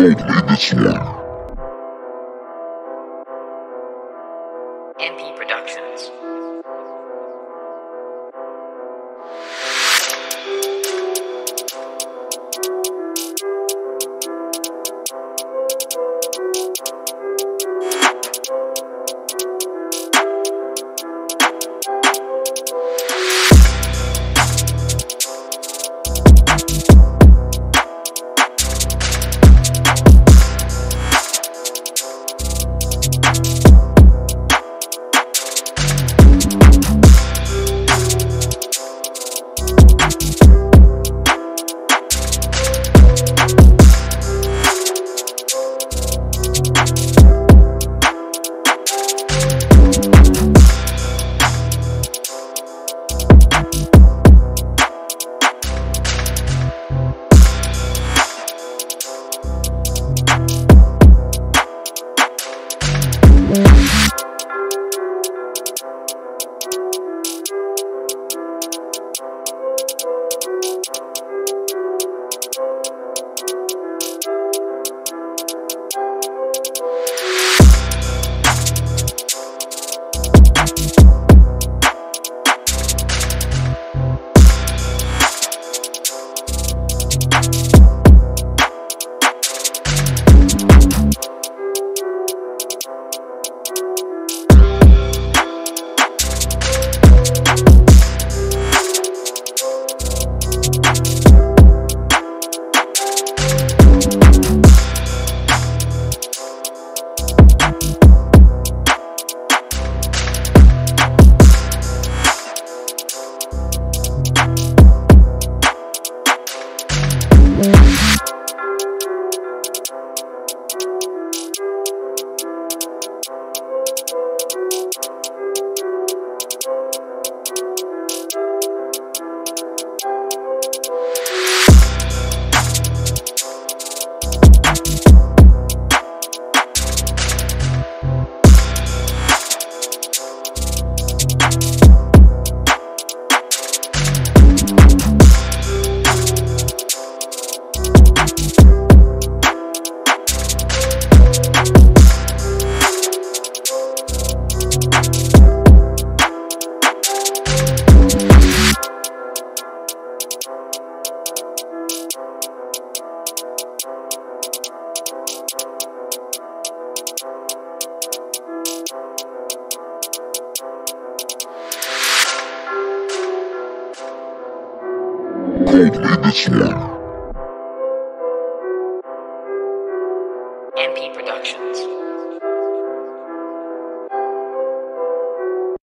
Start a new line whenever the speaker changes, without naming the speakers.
Coldly this one.
MP Productions.
Coldly this one.
MP Productions.